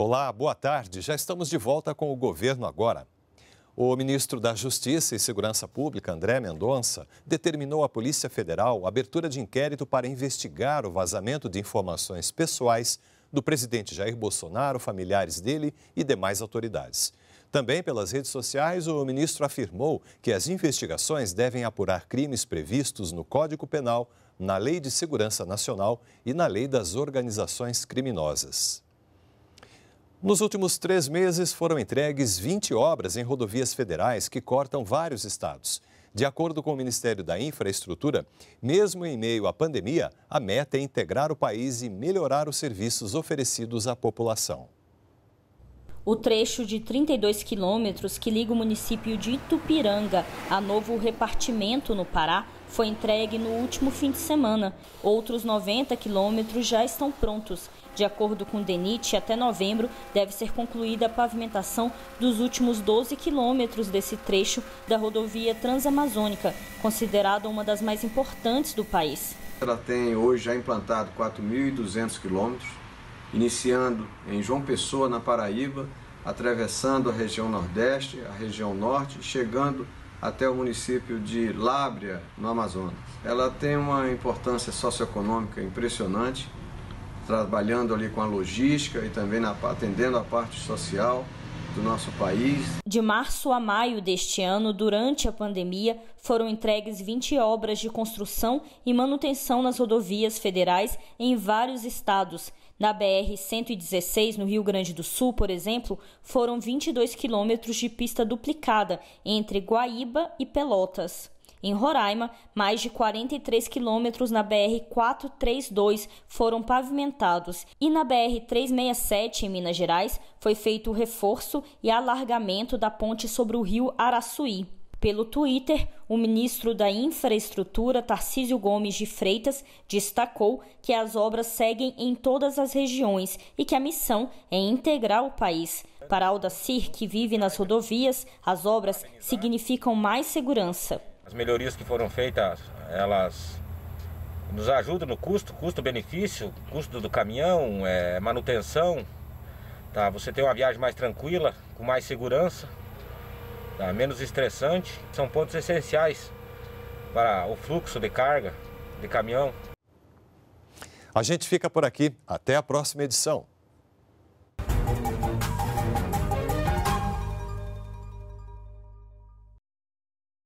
Olá, boa tarde. Já estamos de volta com o governo agora. O ministro da Justiça e Segurança Pública, André Mendonça, determinou à Polícia Federal a abertura de inquérito para investigar o vazamento de informações pessoais do presidente Jair Bolsonaro, familiares dele e demais autoridades. Também pelas redes sociais, o ministro afirmou que as investigações devem apurar crimes previstos no Código Penal, na Lei de Segurança Nacional e na Lei das Organizações Criminosas. Nos últimos três meses foram entregues 20 obras em rodovias federais que cortam vários estados. De acordo com o Ministério da Infraestrutura, mesmo em meio à pandemia, a meta é integrar o país e melhorar os serviços oferecidos à população. O trecho de 32 quilômetros que liga o município de Itupiranga a novo repartimento no Pará foi entregue no último fim de semana. Outros 90 quilômetros já estão prontos. De acordo com o DENIT, até novembro deve ser concluída a pavimentação dos últimos 12 quilômetros desse trecho da rodovia Transamazônica, considerada uma das mais importantes do país. Ela tem hoje já implantado 4.200 quilômetros, iniciando em João Pessoa, na Paraíba, atravessando a região Nordeste, a região Norte, chegando até o município de Lábrea, no Amazonas. Ela tem uma importância socioeconômica impressionante, trabalhando ali com a logística e também na, atendendo a parte social do nosso país. De março a maio deste ano, durante a pandemia, foram entregues 20 obras de construção e manutenção nas rodovias federais em vários estados. Na BR-116, no Rio Grande do Sul, por exemplo, foram 22 quilômetros de pista duplicada entre Guaíba e Pelotas. Em Roraima, mais de 43 quilômetros na BR-432 foram pavimentados e na BR-367, em Minas Gerais, foi feito o reforço e alargamento da ponte sobre o rio Araçuí. Pelo Twitter, o ministro da Infraestrutura, Tarcísio Gomes de Freitas, destacou que as obras seguem em todas as regiões e que a missão é integrar o país. Para Aldacir, que vive nas rodovias, as obras significam mais segurança. As melhorias que foram feitas, elas nos ajudam no custo, custo-benefício, custo do caminhão, é, manutenção. Tá? Você tem uma viagem mais tranquila, com mais segurança tá? menos estressante, são pontos essenciais para o fluxo de carga de caminhão. A gente fica por aqui. Até a próxima edição.